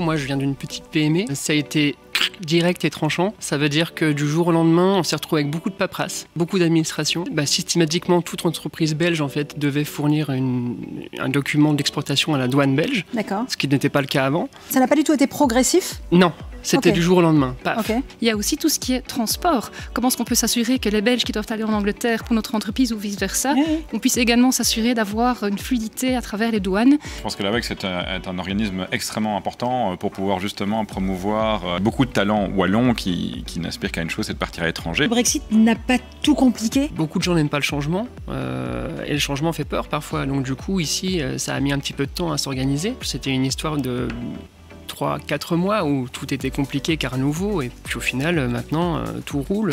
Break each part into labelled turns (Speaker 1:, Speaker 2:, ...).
Speaker 1: Moi, je viens d'une petite PME. Ça a été direct et tranchant. Ça veut dire que du jour au lendemain, on s'est retrouvé avec beaucoup de paperasse, beaucoup d'administration. Bah, systématiquement, toute entreprise belge en fait devait fournir une- un document d'exportation à la douane belge,
Speaker 2: D'accord.
Speaker 1: ce qui n'était pas le cas avant.
Speaker 2: Ça n'a pas du tout été progressif?
Speaker 1: Non, c'était du jour au lendemain. Paf.
Speaker 3: Il y a aussi tout ce qui est transport. Comment est-ce qu'on peut s'assurer que les Belges qui doivent aller en Angleterre pour notre entreprise ou vice-versa,
Speaker 2: Oui,
Speaker 3: on puisse également s'assurer d'avoir une fluidité à travers les douanes?
Speaker 4: Je pense que l'AVEC c'est un, est un organisme extrêmement important euh, pour pouvoir justement promouvoir euh, beaucoup de talents wallons qui, qui n'aspirent qu'à une chose, c'est de partir à l'étranger.
Speaker 2: Le Brexit n'a pas tout compliqué.
Speaker 1: Beaucoup de gens n'aiment pas le changement euh, et le changement fait peur parfois. Donc du coup ici ça a mis un petit peu de temps à s'organiser. C'était une histoire de 3-4 mois où tout était compliqué car nouveau et puis au final euh, maintenant euh, tout roule.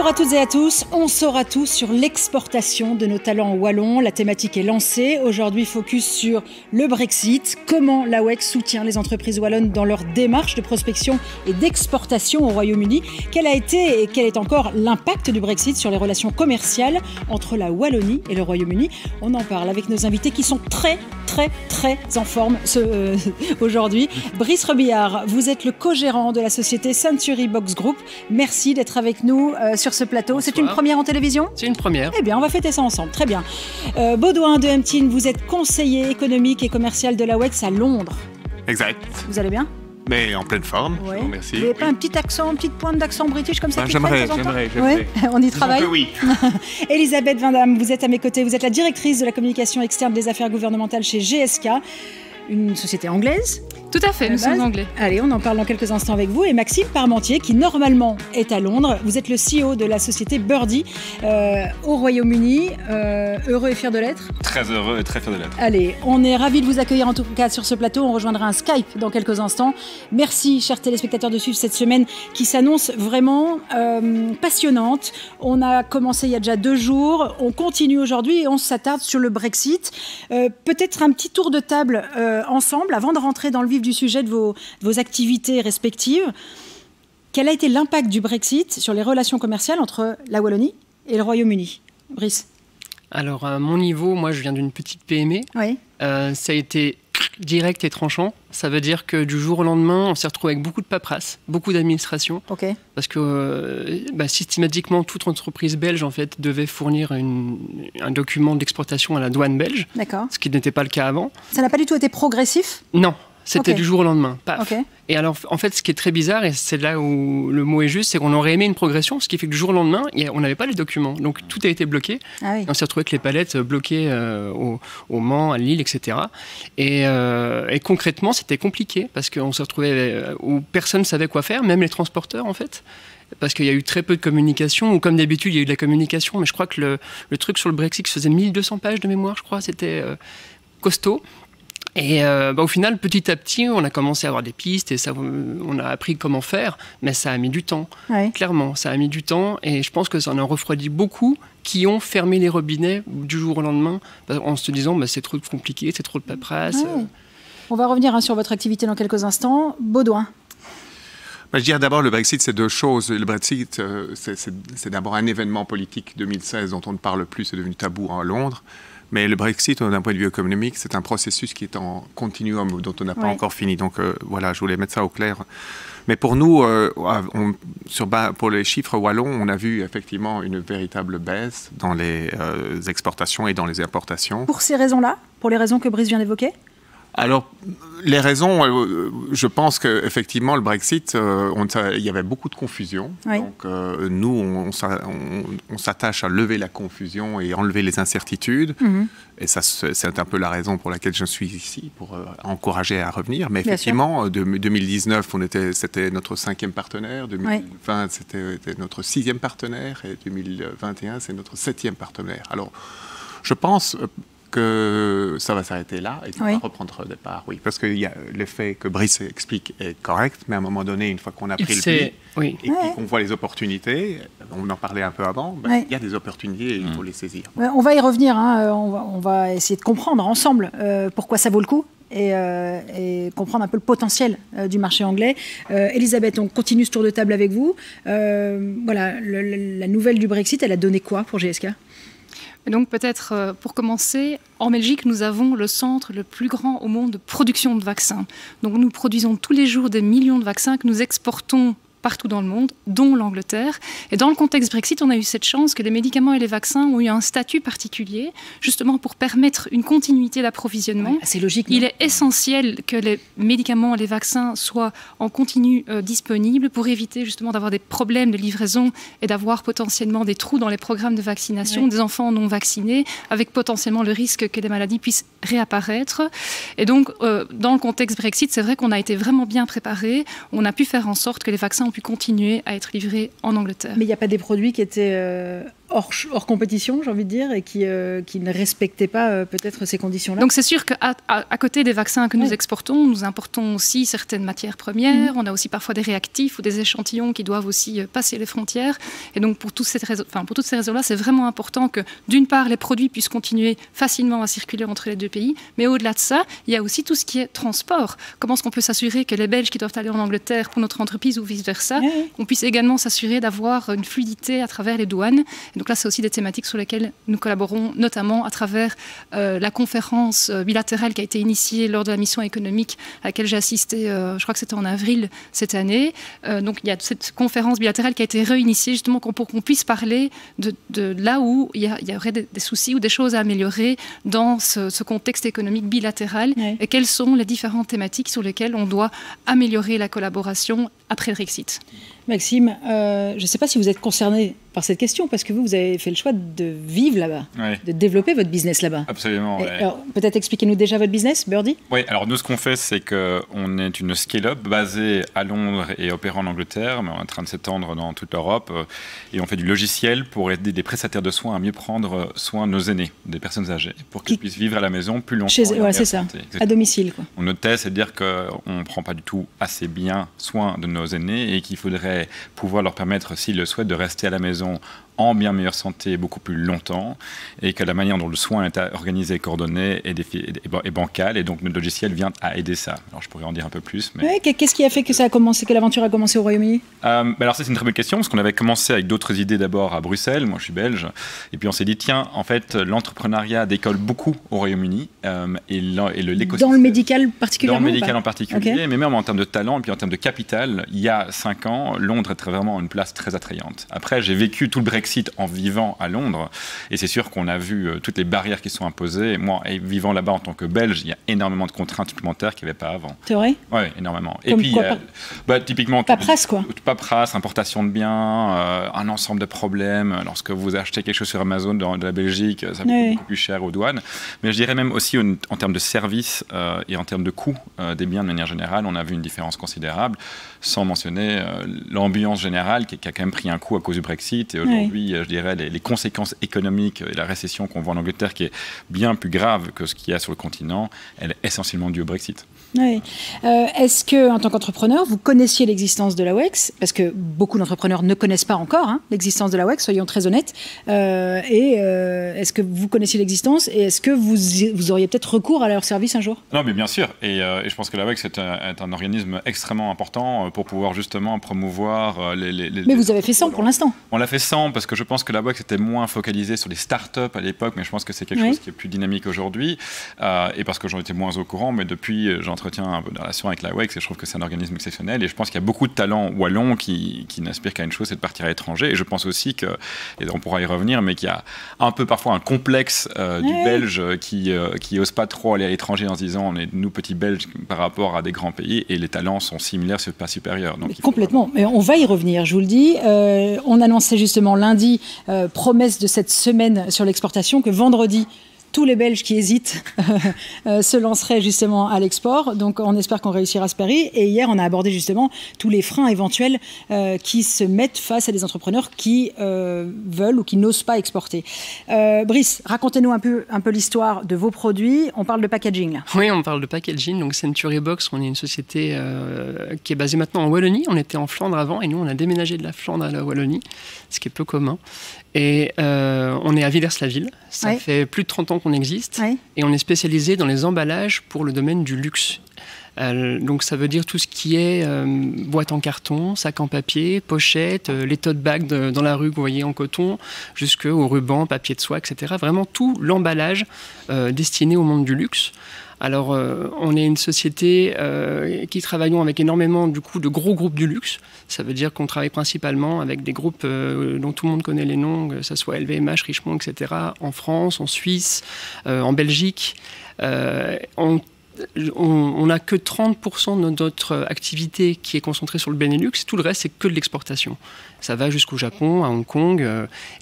Speaker 2: Bonjour à toutes et à tous, on saura tout sur l'exportation de nos talents wallons. La thématique est lancée. Aujourd'hui, focus sur le Brexit, comment la WEC soutient les entreprises wallonnes dans leur démarche de prospection et d'exportation au Royaume-Uni? Quel a été et quel est encore l'impact du Brexit sur les relations commerciales entre la Wallonie et le Royaume-Uni? On en parle avec nos invités qui sont très, très, très en forme euh, aujourd'hui. Brice Rebillard, vous êtes le co-gérant de la société Century Box Group. Merci d'être avec nous euh, sur ce plateau. C'est une première en télévision?
Speaker 1: C'est une première.
Speaker 2: eh bien, on va fêter ça ensemble. Très bien. Euh, Baudouin de Hemtine, vous êtes conseiller économique et commercial de la WEX à Londres.
Speaker 5: Exact.
Speaker 2: Vous allez bien?
Speaker 5: Mais en pleine forme.
Speaker 2: Oui.
Speaker 5: je vous remercie.
Speaker 2: Vous n'avez pas un petit accent, une petite pointe d'accent british comme ça
Speaker 5: Ah,
Speaker 2: traîne
Speaker 5: j'aimerais, j'aimerais,
Speaker 2: Ouais,
Speaker 5: j'aimerais.
Speaker 2: on y travaille.
Speaker 5: oui.
Speaker 2: Elisabeth Vindam, vous êtes à mes côtés. Vous êtes la directrice de la communication externe des affaires gouvernementales chez GSK, une société anglaise.
Speaker 3: Tout à fait, nous sommes anglais.
Speaker 2: Allez, on en parle dans quelques instants avec vous. Et Maxime Parmentier, qui normalement est à Londres. Vous êtes le CEO de la société Birdie euh, au Royaume-Uni. Euh, heureux et fier de l'être.
Speaker 4: Très heureux et très fier de l'être.
Speaker 2: Allez, on est ravis de vous accueillir en tout cas sur ce plateau. On rejoindra un Skype dans quelques instants. Merci, chers téléspectateurs, de suivre cette semaine qui s'annonce vraiment euh, passionnante. On a commencé il y a déjà deux jours. On continue aujourd'hui et on s'attarde sur le Brexit. Euh, Peut-être un petit tour de table euh, ensemble avant de rentrer dans le vif du sujet de vos, de vos activités respectives. Quel a été l'impact du Brexit sur les relations commerciales entre la Wallonie et le Royaume-Uni? Brice
Speaker 1: Alors à mon niveau, moi je viens d'une petite PME.
Speaker 2: Oui.
Speaker 1: Euh, ça a été direct et tranchant. Ça veut dire que du jour au lendemain, on s'est retrouvé avec beaucoup de paperasse, beaucoup d'administration.
Speaker 2: Ok.
Speaker 1: Parce que euh, bah, systématiquement, toute entreprise belge en fait devait fournir une- un document d'exportation à la douane belge,
Speaker 2: D'accord.
Speaker 1: ce qui n'était pas le cas avant.
Speaker 2: Ça n'a pas du tout été progressif?
Speaker 1: Non, c'était du jour au lendemain. Paf. Et alors, en fait, ce qui est très bizarre, et c'est là où le mot est juste, c'est qu'on aurait aimé une progression, ce qui fait que du jour au lendemain, on n'avait pas les documents. Donc tout a été bloqué.
Speaker 2: Ah oui.
Speaker 1: On s'est retrouvé avec les palettes bloquées euh, au, au Mans, à Lille, etc. Et, euh, et concrètement, c'était compliqué parce qu'on s'est retrouvé euh, où personne ne savait quoi faire, même les transporteurs en fait. Parce qu'il y a eu très peu de communication, ou comme d'habitude, il y a eu de la communication, mais je crois que le, le truc sur le Brexit faisait 1200 pages de mémoire, je crois, c'était euh, costaud. Et euh, bah, au final, petit à petit, on a commencé à avoir des pistes et ça, on a appris comment faire, mais ça a mis du temps.
Speaker 2: Ouais.
Speaker 1: Clairement, ça a mis du temps et je pense que ça en a refroidi beaucoup qui ont fermé les robinets du jour au lendemain bah, en se disant bah, c'est trop compliqué, c'est trop de paperasse.
Speaker 2: Ouais. On va revenir hein, sur votre activité dans quelques instants. Baudouin.
Speaker 5: Bah, je dirais d'abord, le Brexit, c'est deux choses. Le Brexit, euh, c'est- d'abord un événement politique 2016 dont on ne parle plus, c'est devenu tabou à Londres. Mais le Brexit, d'un point de vue économique, c'est un processus qui est en continuum, dont on n'a pas
Speaker 2: Ouais.
Speaker 5: encore fini. Donc euh, voilà, je voulais mettre ça au clair. Mais pour nous, euh, on- sur, pour les chiffres wallons, on a vu effectivement une véritable baisse dans les euh, exportations et dans les importations.
Speaker 2: Pour ces raisons-là, pour les raisons que Brice vient d'évoquer?
Speaker 5: Alors, les raisons, euh, je pense qu'effectivement, le Brexit, euh, on il y avait beaucoup de confusion.
Speaker 2: Oui.
Speaker 5: Donc, euh, nous, on, on s'a- on- on s'attache à lever la confusion et enlever les incertitudes.
Speaker 2: Mhm.
Speaker 5: Et ça, c'est un peu la raison pour laquelle je suis ici, pour euh, encourager à revenir. Mais
Speaker 2: Bien
Speaker 5: effectivement, euh, de, 2019, on était, c'était notre cinquième partenaire. 2020, c'était c'était notre sixième partenaire. Et 2021, c'est notre septième partenaire. Alors, je pense que ça va s'arrêter là et ça
Speaker 2: Oui.
Speaker 5: va reprendre au départ. Oui, parce que l'effet que Brice explique est correct, mais à un moment donné, une fois qu'on a
Speaker 1: Il
Speaker 5: pris le pli
Speaker 1: oui.
Speaker 5: et,
Speaker 2: Ouais.
Speaker 5: qu'on voit les opportunités, on en parlait un peu avant, ben,
Speaker 2: Ouais.
Speaker 5: il y a des opportunités et il faut les saisir.
Speaker 2: Ouais, On va y revenir, hein, euh, on, va, on va essayer de comprendre ensemble euh, pourquoi ça vaut le coup et, comprendre un peu le potentiel du marché anglais. Elisabeth, on continue ce tour de table avec vous. voilà, la nouvelle du Brexit, elle a donné quoi pour GSK
Speaker 3: donc peut-être pour commencer, en Belgique, nous avons le centre le plus grand au monde de production de vaccins. Donc nous produisons tous les jours des millions de vaccins que nous exportons partout dans le monde, dont l'Angleterre. Et dans le contexte Brexit, on a eu cette chance que les médicaments et les vaccins ont eu un statut particulier, justement pour permettre une continuité d'approvisionnement.
Speaker 2: c'est logique.
Speaker 3: Il est essentiel que les médicaments et les vaccins soient en continu euh, disponibles pour éviter justement d'avoir des problèmes de livraison et d'avoir potentiellement des trous dans les programmes de vaccination des enfants non vaccinés, avec potentiellement le risque que des maladies puissent réapparaître. Et donc, euh, dans le contexte Brexit, c'est vrai qu'on a été vraiment bien préparé. On a pu faire en sorte que les vaccins pu continuer à être livrés en Angleterre.
Speaker 2: Mais il n'y a pas des produits qui étaient hors, compétition, j'ai envie de dire, et qui, euh, qui ne respectaient pas euh, peut-être ces conditions-là.
Speaker 3: Donc c'est sûr qu'à à, côté des vaccins que nous exportons, nous importons aussi certaines matières premières. Mhm. On a aussi parfois des réactifs ou des échantillons qui doivent aussi euh, passer les frontières. Et donc enfin, pour toutes ces raisons-là, c'est vraiment important que d'une part les produits puissent continuer facilement à circuler entre les deux pays, mais au-delà de ça, il y a aussi tout ce qui est transport. Comment est-ce qu'on peut s'assurer que les Belges qui doivent aller en Angleterre pour notre entreprise ou vice-versa, on puisse également s'assurer d'avoir une fluidité à travers les douanes? Donc là, c'est aussi des thématiques sur lesquelles nous collaborons, notamment à travers euh, la conférence euh, bilatérale qui a été initiée lors de la mission économique à laquelle j'ai assisté, euh, je crois que c'était en avril cette année. donc il y a cette conférence bilatérale qui a été réinitiée justement pour qu'on puisse parler de, là où il y, aurait des, soucis ou des choses à améliorer dans ce, contexte économique bilatéral et quelles sont les différentes thématiques sur lesquelles on doit améliorer la collaboration après le Brexit.
Speaker 2: Maxime, je ne sais pas si vous êtes concerné par cette question, parce que vous, vous avez fait le choix de vivre là-bas, de développer votre business là-bas.
Speaker 4: Absolument.
Speaker 2: peut-être expliquez-nous déjà votre business, Birdie
Speaker 4: Oui, alors nous, ce qu'on fait, c'est qu'on est une scale-up basée à Londres et opérant en Angleterre, mais on est en train de s'étendre dans toute l'Europe. Euh, et on fait du logiciel pour aider des prestataires de soins à mieux prendre soin de nos aînés, des personnes âgées, pour qu'ils puissent vivre à la maison plus longtemps.
Speaker 2: Chez... Ouais, c'est ça, à domicile. Quoi.
Speaker 4: On notait, c'est dire qu'on ne prend pas du tout assez bien soin de nos aînés et qu'il faudrait pouvoir leur permettre, s'ils le souhaitent, de rester à la maison en bien meilleure santé beaucoup plus longtemps et que la manière dont le soin est organisé, coordonné est, est bancale et donc notre logiciel vient à aider ça. Alors je pourrais en dire un peu plus.
Speaker 2: Mais... Qu'est-ce qui a fait que ça a commencé, que l'aventure a commencé au Royaume-Uni?
Speaker 4: Euh, bah Alors c'est une très bonne question parce qu'on avait commencé avec d'autres idées d'abord à Bruxelles, moi je suis belge, et puis on s'est dit tiens en fait l'entrepreneuriat décolle beaucoup au Royaume-Uni euh, et,
Speaker 2: Dans le médical particulièrement
Speaker 4: Dans le médical en particulier, mais même en termes de talent et puis en termes de capital, il y a cinq ans, Londres était vraiment une place très attrayante. Après j'ai vécu tout le Brexit en vivant à Londres. Et c'est sûr qu'on a vu euh, toutes les barrières qui sont imposées. Moi, vivant là-bas en tant que Belge, il y a énormément de contraintes supplémentaires qu'il n'y avait pas avant.
Speaker 2: C'est vrai?
Speaker 4: Oui, énormément. et puis,
Speaker 2: quoi,
Speaker 4: bah, typiquement...
Speaker 2: Paperasse, quoi.
Speaker 4: Paperasse, importation de biens, euh, un ensemble de problèmes. Lorsque vous achetez quelque chose sur Amazon de, la Belgique, ça coûte beaucoup plus cher aux douanes. Mais je dirais même aussi en, termes de services euh, et en termes de coûts des biens de manière générale, on a vu une différence considérable, sans mentionner l'ambiance générale qui, qui, a quand même pris un coup à cause du Brexit. Et aujourd'hui, je dirais, les, conséquences économiques et la récession qu'on voit en Angleterre, qui est bien plus grave que ce qu'il y a sur le continent, elle est essentiellement due au Brexit.
Speaker 2: Oui. Euh, est-ce que, en tant qu'entrepreneur, vous connaissiez l'existence de la WEX Parce que beaucoup d'entrepreneurs ne connaissent pas encore hein, l'existence de la WEX, soyons très honnêtes. Euh, et euh, est-ce que vous connaissiez l'existence et est-ce que vous, vous auriez peut-être recours à leur service un jour?
Speaker 4: Non, mais bien sûr. Et, je pense que la WEX est un, organisme extrêmement important pour pouvoir justement promouvoir les,
Speaker 2: Mais vous avez fait 100 pour l'instant
Speaker 4: On l'a fait 100 parce que je pense que la WEX était moins focalisée sur les startups à l'époque, mais je pense que c'est quelque chose qui est plus dynamique aujourd'hui. et parce que j'en étais moins au courant, mais depuis, j'en entretiens un peu de relation avec la WEX et je trouve que c'est un organisme exceptionnel. Et je pense qu'il y a beaucoup de talents wallons qui, qui n'aspirent qu'à une chose, c'est de partir à l'étranger. Et je pense aussi que, et on pourra y revenir, mais qu'il y a un peu parfois un complexe euh, du Belge qui, euh, qui ose pas trop aller à l'étranger en se disant on est nous petits Belges par rapport à des grands pays et les talents sont similaires, pas supérieurs.
Speaker 2: Donc, complètement. Mais on va y revenir, je vous le dis. Euh, on annonçait justement lundi, promesse de cette semaine sur l'exportation, que vendredi, tous les Belges qui hésitent euh, se lanceraient justement à l'export. Donc on espère qu'on réussira ce pari. Et hier, on a abordé justement tous les freins éventuels euh, qui se mettent face à des entrepreneurs qui euh, veulent ou qui n'osent pas exporter. Brice, racontez-nous un peu, l'histoire de vos produits. On parle de packaging.
Speaker 1: Oui, on parle de packaging. Donc Century Box, on est une société qui est basée maintenant en Wallonie. On était en Flandre avant et nous, on a déménagé de la Flandre à la Wallonie, ce qui est peu commun. Et on est à Villers-la-Ville. Ça fait plus de 30 ans qu'on existe et on est spécialisé dans les emballages pour le domaine du luxe. Euh, donc ça veut dire tout ce qui est euh, boîte en carton, sac en papier, pochette, euh, les tote bags dans la rue que vous voyez en coton, jusqu'au ruban, papier de soie, etc. Vraiment tout l'emballage destiné au monde du luxe. Alors, on est une société qui travaillons avec énormément du coup de gros groupes du luxe. Ça veut dire qu'on travaille principalement avec des groupes dont tout le monde connaît les noms, que ce soit LVMH, Richemont, etc. En France, en Suisse, en Belgique. On n'a que 30% de notre activité qui est concentrée sur le Benelux, tout le reste c'est que de l'exportation. Ça va jusqu'au Japon, à Hong Kong,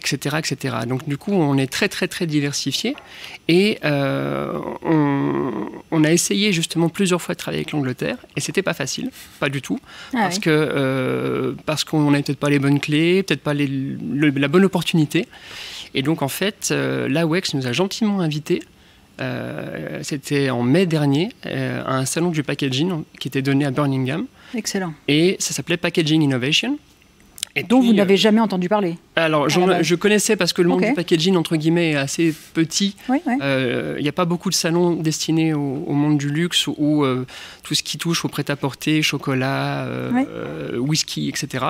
Speaker 1: etc., euh, etc. Donc du coup on est très très très diversifié et euh, on, a essayé justement plusieurs fois de travailler avec l'Angleterre et c'était pas facile, pas du tout, ah parce que euh, parce qu'on n'avait peut-être pas les bonnes clés, peut-être pas la bonne opportunité. Et donc en fait, l'AWEX nous a gentiment invités euh, c'était en mai dernier, euh, à un salon du packaging qui était donné à Birmingham.
Speaker 2: Excellent.
Speaker 1: Et ça s'appelait Packaging Innovation.
Speaker 2: Et dont vous n'avez euh, jamais entendu parler
Speaker 1: Alors, je connaissais parce que le monde du packaging, entre guillemets, est assez petit. Il n'y a pas beaucoup de salons destinés au, monde du luxe ou tout ce qui touche au prêt-à-porter, chocolat, whisky, etc.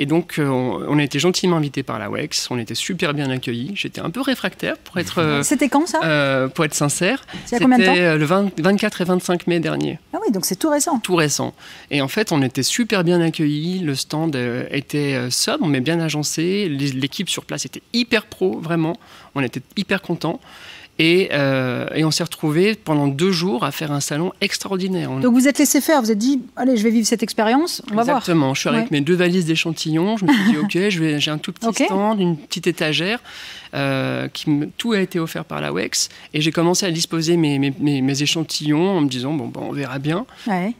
Speaker 1: Et donc, euh, on, a été gentiment invité par la WEX, on était super bien accueillis. J'étais un peu réfractaire pour être.
Speaker 2: Euh, C'était quand ça
Speaker 1: euh, Pour être sincère.
Speaker 2: C'était
Speaker 1: le 24 et 25 mai dernier.
Speaker 2: Ah oui, donc c'est tout récent.
Speaker 1: Tout récent. Et en fait, on était super bien accueillis. Le stand était sobre, mais bien agencé. L'équipe sur place était hyper pro, vraiment. On était hyper contents. Euh, et, on s'est retrouvé pendant deux jours à faire un salon extraordinaire.
Speaker 2: Donc vous êtes laissé faire, vous êtes dit, allez, je vais vivre cette expérience, on
Speaker 1: va voir. Exactement, je suis avec mes deux valises d'échantillons, je me suis dit, ok, j'ai un tout petit stand, une petite étagère, euh, qui tout a été offert par la WEX, et j'ai commencé à disposer mes, mes, échantillons en me disant, bon, bon on verra bien.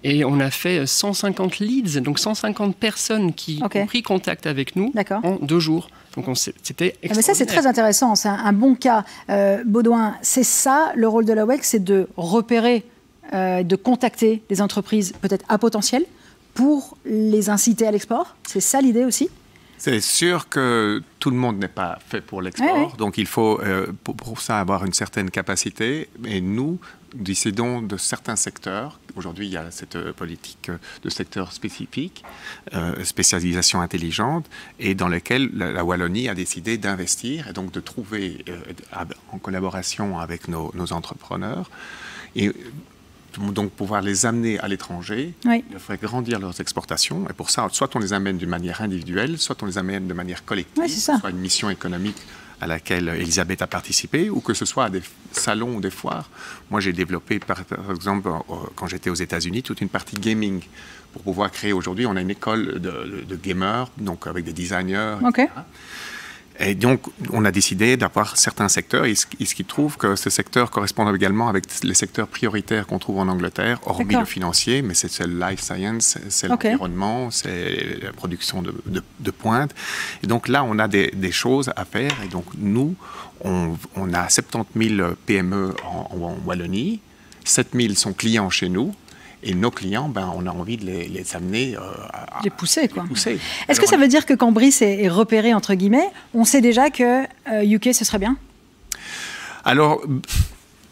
Speaker 1: Et on a fait 150 leads, donc 150 personnes qui ont pris contact avec nous en deux jours. Donc c'était
Speaker 2: ah, Mais ça, c'est très intéressant. C'est un, bon cas. Euh, Baudouin, c'est ça le rôle de la WEC, c'est de repérer, euh, de contacter des entreprises peut-être à potentiel pour les inciter à l'export? C'est ça l'idée aussi?
Speaker 5: C'est sûr que tout le monde n'est pas fait pour l'export, donc il faut euh, pour, ça avoir une certaine capacité. Et nous décidons de certains secteurs. Aujourd'hui, il y a cette euh, politique de secteur spécifique, euh, spécialisation intelligente, et dans lequel la, Wallonie a décidé d'investir et donc de trouver, en collaboration avec nos, nos entrepreneurs, et donc pouvoir les amener à l'étranger, il faudrait grandir leurs exportations. Et pour ça, soit on les amène d'une manière individuelle, soit on les amène de manière collective, soit une mission économique à laquelle Elisabeth a participé, ou que ce soit à des salons ou des foires. Moi, j'ai développé, par, exemple, quand j'étais aux États-Unis, toute une partie gaming pour pouvoir créer aujourd'hui. On a une école de, gamers, donc avec des designers. Et donc, on a décidé d'avoir certains secteurs. Et ce, qui trouve que ces secteurs correspondent également avec les secteurs prioritaires qu'on trouve en Angleterre, hormis le financier, mais c'est le life science, c'est l'environnement, c'est la production de, de, pointe. Et donc là, on a des, des, choses à faire. Et donc, nous, on, on a 70 000 PME en, en Wallonie. 7 000 sont clients chez nous. Et nos clients, ben, on a envie de les, amener euh,
Speaker 2: à les pousser. Quoi. Est-ce que ça veut dire que quand Brice est, repéré, entre guillemets, on sait déjà que UK, euh, ce serait bien?
Speaker 5: Alors,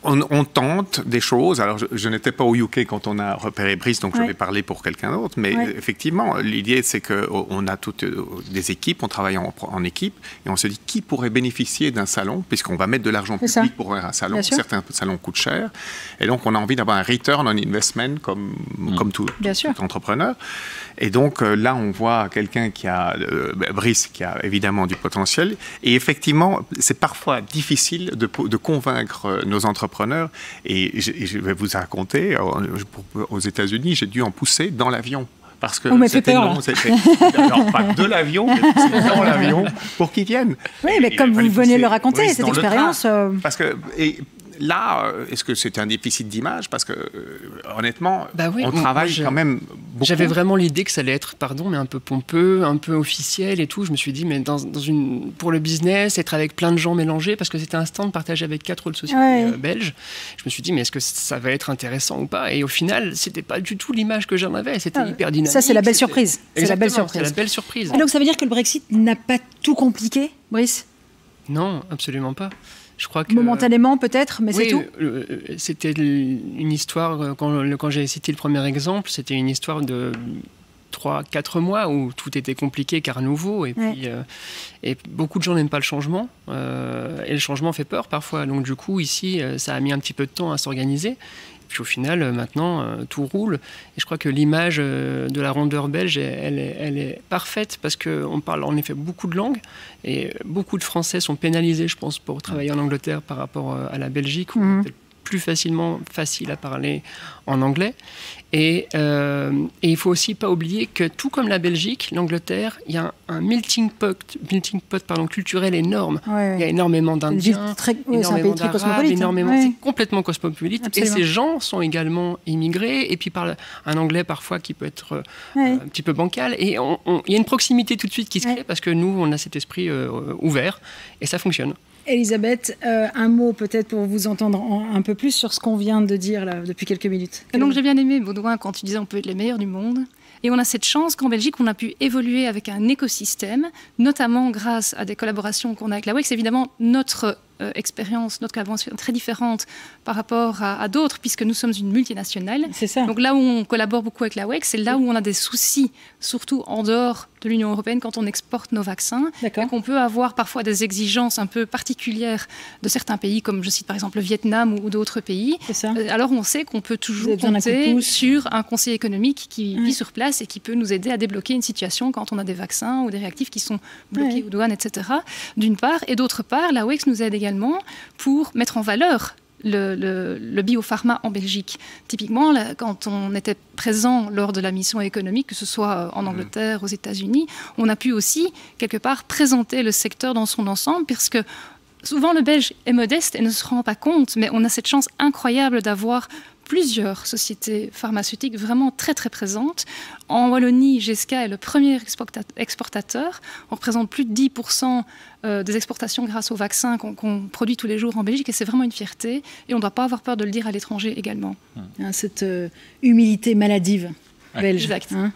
Speaker 5: on, tente des choses. Alors, je, n'étais pas au UK quand on a repéré Brice, donc je vais parler pour quelqu'un d'autre. Mais effectivement, l'idée, c'est qu'on a toutes euh, des équipes, on travaille en, équipe, et on se dit qui pourrait bénéficier d'un salon, puisqu'on va mettre de l'argent public pour un salon. Certains salons coûtent cher. Et donc, on a envie d'avoir un return on investment comme, mm. comme tout, entrepreneur. Et donc, euh, là, on voit quelqu'un qui a, euh, Brice, qui a évidemment du potentiel. Et effectivement, c'est parfois difficile de, de convaincre nos entrepreneurs et je, vais vous raconter, euh, aux États-Unis, j'ai dû en pousser dans l'avion parce que c'était long, c'était pas de l'avion, dans l'avion pour qu'ils viennent.
Speaker 2: Oui, mais comme vous venez de le raconter, cette expérience. Euh,
Speaker 5: parce que et là, euh, est-ce que c'est un déficit d'image? Parce que, euh, honnêtement, bah on travaille quand même beaucoup.
Speaker 1: J'avais vraiment l'idée que ça allait être, pardon, mais un peu pompeux, un peu officiel et tout. Je me suis dit, mais dans, une, pour le business, être avec plein de gens mélangés, parce que c'était un stand partagé avec quatre autres sociétés euh, belges, je me suis dit, mais est-ce que ça va être intéressant ou pas? Et au final, c'était pas du tout l'image que j'en avais. C'était ah, hyper dynamique.
Speaker 2: Ça, c'est la belle surprise. C'est la belle surprise.
Speaker 1: la belle surprise.
Speaker 2: Et donc, ça veut dire que le Brexit n'a pas tout compliqué, Brice?
Speaker 1: Non, absolument pas.
Speaker 2: Je crois que momentanément peut-être, mais c'est tout.
Speaker 1: C'était une histoire quand, quand j'ai cité le premier exemple, c'était une histoire de 3, 4 mois où tout était compliqué car nouveau et puis euh, et beaucoup de gens n'aiment pas le changement euh, et le changement fait peur parfois donc du coup ici euh, ça a mis un petit peu de temps à s'organiser puis au final maintenant tout roule. Et je crois que l'image de la rondeur belge elle est, elle est parfaite parce qu'on parle en effet beaucoup de langues et beaucoup de Français sont pénalisés je pense pour travailler en Angleterre par rapport à la Belgique mmh plus facilement facile à parler en anglais. Et, euh, et, il faut aussi pas oublier que tout comme la Belgique, l'Angleterre, il y a un, melting pot, melting pot pardon, culturel énorme. Il y a énormément d'Indiens, énormément d'Arabes, énormément. C'est complètement cosmopolite. Et ces gens sont également immigrés et puis parlent un anglais parfois qui peut être euh, un petit peu bancal. Et il y a une proximité tout de suite qui se crée parce que nous, on a cet esprit euh, ouvert et ça fonctionne.
Speaker 2: Elisabeth, euh, un mot peut-être pour vous entendre un peu plus sur ce qu'on vient de dire depuis quelques minutes.
Speaker 3: donc j'ai bien aimé Baudouin quand tu disais on peut être les meilleurs du monde. Et on a cette chance qu'en Belgique, on a pu évoluer avec un écosystème, notamment grâce à des collaborations qu'on a avec la WEX. Évidemment, notre euh, expérience, notre est très différente par rapport à, d'autres, puisque nous sommes une multinationale.
Speaker 2: C'est ça.
Speaker 3: Donc là où on collabore beaucoup avec la WEC, c'est là où on a des soucis, surtout en dehors de l'Union européenne, quand on exporte nos vaccins. Et qu'on peut avoir parfois des exigences un peu particulières de certains pays, comme je cite par exemple le Vietnam ou, d'autres pays.
Speaker 2: Ça.
Speaker 3: Euh, alors on sait qu'on peut toujours compter sur un conseiller économique qui vit sur place et qui peut nous aider à débloquer une situation quand on a des vaccins ou des réactifs qui sont bloqués aux douanes, etc. D'une part. Et d'autre part, la WEX nous aide également pour mettre en valeur le, biopharma en Belgique. Typiquement, quand on était présent lors de la mission économique, que ce soit en mmh. Angleterre, aux États-Unis, on a pu aussi, quelque part, présenter le secteur dans son ensemble, puisque souvent le Belge est modeste et ne se rend pas compte, mais on a cette chance incroyable d'avoir plusieurs sociétés pharmaceutiques vraiment très très présentes. En Wallonie, GSK est le premier exportateur. On représente plus de 10% euh, des exportations grâce aux vaccins qu'on produit tous les jours en Belgique et c'est vraiment une fierté. Et on ne doit pas avoir peur de le dire à l'étranger également.
Speaker 2: Hein, cette euh, humilité maladive belge.
Speaker 3: Exact.
Speaker 2: Hein.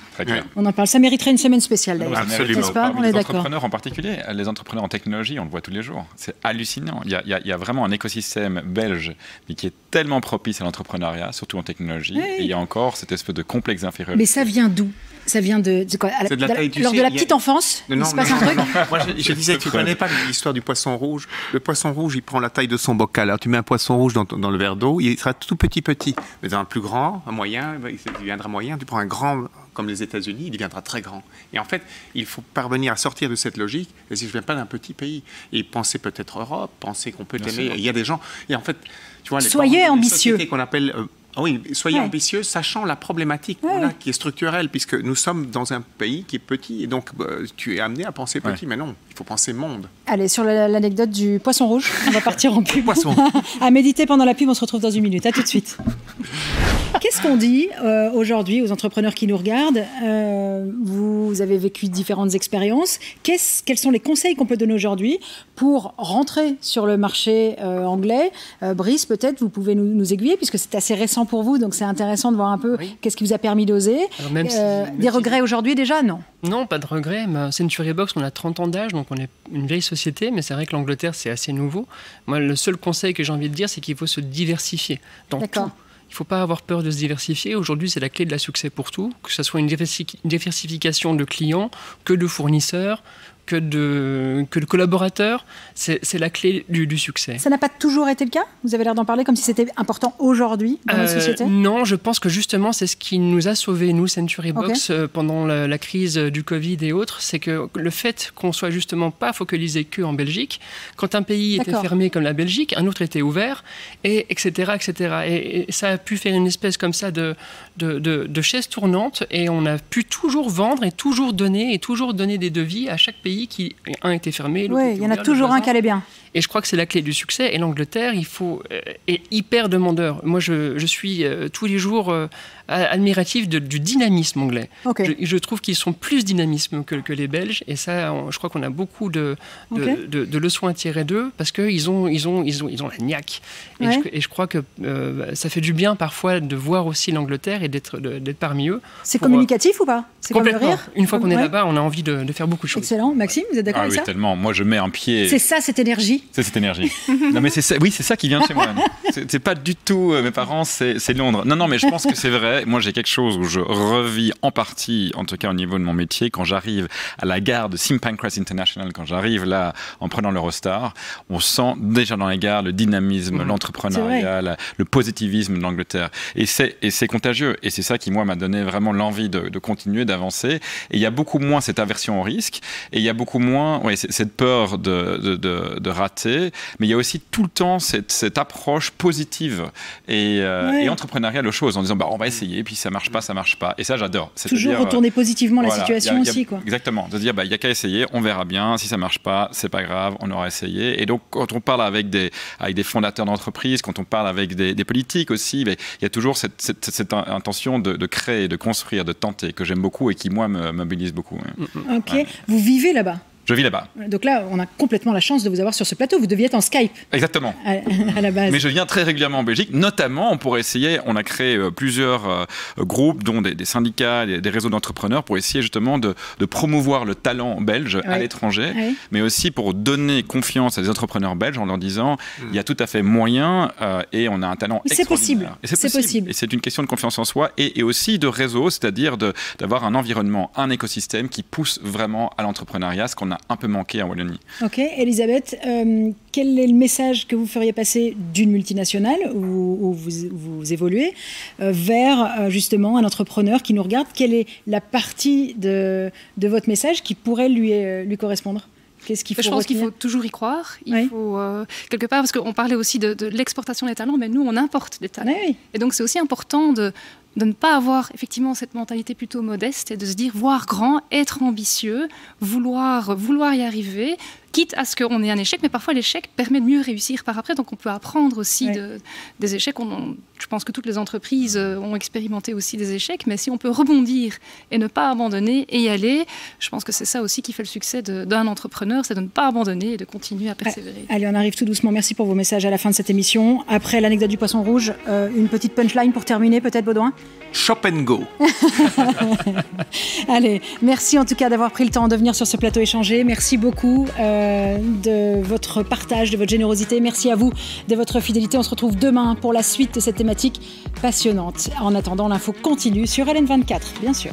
Speaker 2: on en parle. Ça mériterait une semaine spéciale d'ailleurs.
Speaker 4: Absolument. Pas on est les entrepreneurs en particulier, les entrepreneurs en technologie, on le voit tous les jours. C'est hallucinant. Il y, a, vraiment un écosystème belge mais qui est tellement propice à l'entrepreneuriat, surtout en technologie. Et il y a encore cette espèce de complexe inférieur.
Speaker 2: Mais ça vient d'où? Ça vient de, quoi?
Speaker 5: De la,
Speaker 2: Lors de la petite enfance
Speaker 5: non, il se passe un truc? Moi, je, disais tu ne connais pas l'histoire du poisson rouge. Le poisson rouge, il prend la taille de son bocal. Alors, tu mets un poisson rouge dans, dans le verre d'eau, il sera tout petit, petit. Mais un plus grand, un moyen, il deviendra moyen. Tu prends un grand, comme les États-Unis, il deviendra très grand. Et en fait, il faut parvenir à sortir de cette logique. Et si je ne viens pas d'un petit pays, et penser peut-être Europe, penser qu'on peut aimer. Il y a des gens. Et en fait, tu vois,
Speaker 2: Soyez ambitieux.
Speaker 5: qu'on appelle euh, oui, soyez ambitieux, sachant la problématique qui est structurelle, puisque nous sommes dans un pays qui est petit, et donc bah, tu es amené à penser petit, mais non, il faut penser monde.
Speaker 2: Allez, sur l'anecdote du poisson rouge, on va partir en pub.
Speaker 5: poisson.
Speaker 2: à méditer pendant la pub, on se retrouve dans une minute. À tout de suite. Qu'est-ce qu'on dit euh, aujourd'hui aux entrepreneurs qui nous regardent euh, Vous avez vécu différentes expériences. quels sont les conseils qu'on peut donner aujourd'hui pour rentrer sur le marché euh, anglais? Brice, peut-être, vous pouvez nous, nous aiguiller, puisque c'est assez récent pour vous, donc c'est intéressant de voir un peu qu'est-ce qui vous a permis d'oser. des regrets aujourd'hui déjà Non.
Speaker 1: Non, pas de regrets. Century Box, on a 30 ans d'âge, donc on est une vieille société, mais c'est vrai que l'Angleterre, c'est assez nouveau. Moi, le seul conseil que j'ai envie de dire, c'est qu'il faut se diversifier dans tout. Il ne faut pas avoir peur de se diversifier. Aujourd'hui, c'est la clé de la succès pour tout, que ce soit une diversification de clients, que de fournisseurs, que de, que de collaborateurs, c'est la clé du, succès.
Speaker 2: Ça n'a pas toujours été le cas? Vous avez l'air d'en parler comme si c'était important aujourd'hui dans notre euh, société?
Speaker 1: Non, je pense que justement, c'est ce qui nous a sauvés, nous, Century Box, euh, pendant la, crise du Covid et autres. C'est que le fait qu'on soit justement pas focalisé que en Belgique, quand un pays était fermé comme la Belgique, un autre était ouvert, et etc. etc. Et, ça a pu faire une espèce comme ça de, de, de, de chaise tournante, et on a pu toujours vendre et toujours donner, et toujours donner des devis à chaque pays qui, un était fermé,
Speaker 2: Oui, il y en a toujours un qui allait bien.
Speaker 1: Et je crois que c'est la clé du succès. Et l'Angleterre, il faut euh, est hyper demandeur. Moi, je, je suis euh, tous les jours euh, admiratif du dynamisme anglais. Je, trouve qu'ils sont plus dynamisme que, que, les Belges, et ça, je crois qu'on a beaucoup de, de, leçons à tirer d'eux, parce qu'ils ont, ils ont, ils ont, ils ont la niaque. Et, je, crois que euh, ça fait du bien parfois de voir aussi l'Angleterre et d'être parmi eux.
Speaker 2: C'est communicatif ou pas?
Speaker 1: C'est complètement. Une fois qu'on est là-bas, on a envie de, faire beaucoup de choses.
Speaker 2: Excellent. Maxime, vous êtes d'accord ah avec
Speaker 4: oui,
Speaker 2: ça?
Speaker 4: tellement. Moi, je mets un pied.
Speaker 2: C'est ça, cette énergie.
Speaker 4: C'est cette énergie. non, mais c'est ça. Oui, c'est ça qui vient de chez moi. C'est pas du tout. Euh, mes parents, c'est Londres. Non, non, mais je pense que c'est vrai. Moi, j'ai quelque chose où je revis en partie, en tout cas au niveau de mon métier, quand j'arrive à la gare de St. Pancras International, quand j'arrive là en prenant l'Eurostar, on sent déjà dans la gare le dynamisme, l'entrepreneuriat, le positivisme de l'Angleterre. Et c'est contagieux. Et c'est ça qui, moi, m'a donné vraiment l'envie de, de, continuer, d'avancer. Et il y a beaucoup moins cette aversion au risque. Et il y a beaucoup moins ouais, cette peur de, de, de, rater. Mais il y a aussi tout le temps cette, cette approche positive et, euh, et, entrepreneuriale aux choses en disant bah, on va essayer, puis ça marche pas, ça marche pas. Et ça, j'adore.
Speaker 2: Toujours retourner positivement la situation aussi. Quoi.
Speaker 4: Exactement. De dire bah, il n'y a qu'à essayer, on verra bien. Si ça marche pas, c'est pas grave, on aura essayé. Et donc, quand on parle avec des, avec des fondateurs d'entreprise, quand on parle avec des, des politiques aussi, il y a toujours cette, cette, cette intention de, de, créer, de construire, de tenter que j'aime beaucoup et qui, moi, me mobilise beaucoup.
Speaker 2: Ok. Vous vivez là-bas?
Speaker 4: Je vis là-bas.
Speaker 2: Donc là, on a complètement la chance de vous avoir sur ce plateau. Vous deviez être en Skype.
Speaker 4: Exactement.
Speaker 2: À, la base.
Speaker 4: Mais je viens très régulièrement en Belgique, notamment pour essayer, on a créé euh, plusieurs euh, groupes, dont des, syndicats, des, réseaux d'entrepreneurs, pour essayer justement de, promouvoir le talent belge à l'étranger, mais aussi pour donner confiance à des entrepreneurs belges en leur disant, mm. il y a tout à fait moyen euh, et on a un talent
Speaker 2: C'est possible. C'est possible.
Speaker 4: Et c'est une question de confiance en soi et, et aussi de réseau, c'est-à-dire d'avoir un environnement, un écosystème qui pousse vraiment à l'entrepreneuriat, ce qu'on a un peu manqué en Wallonie.
Speaker 2: Ok, Elisabeth, euh, quel est le message que vous feriez passer d'une multinationale où, vous, évoluez euh, vers euh, justement un entrepreneur qui nous regarde? Quelle est la partie de, de votre message qui pourrait lui, lui correspondre?
Speaker 3: Qu'est-ce qu'il faut Je pense qu'il faut toujours y croire. Il faut quelque part parce qu'on parlait aussi de, l'exportation des talents, mais nous on importe des talents. Et donc c'est aussi important de, de ne pas avoir effectivement cette mentalité plutôt modeste et de se dire voir grand, être ambitieux, vouloir, vouloir y arriver, quitte à ce qu'on ait un échec, mais parfois l'échec permet de mieux réussir par après, donc on peut apprendre aussi des échecs. je pense que toutes les entreprises euh, ont expérimenté aussi des échecs, mais si on peut rebondir et ne pas abandonner et y aller, je pense que c'est ça aussi qui fait le succès d'un entrepreneur, c'est de ne pas abandonner et de continuer à persévérer.
Speaker 2: Allez, on arrive tout doucement. Merci pour vos messages à la fin de cette émission. Après l'anecdote du poisson rouge, euh, une petite punchline pour terminer, peut-être, Baudouin?
Speaker 5: Shop and go.
Speaker 2: Allez, merci en tout cas d'avoir pris le temps de venir sur ce plateau échanger. Merci beaucoup. Euh, de votre partage, de votre générosité. Merci à vous de votre fidélité. On se retrouve demain pour la suite de cette thématique passionnante. En attendant, l'info continue sur LN24, bien sûr.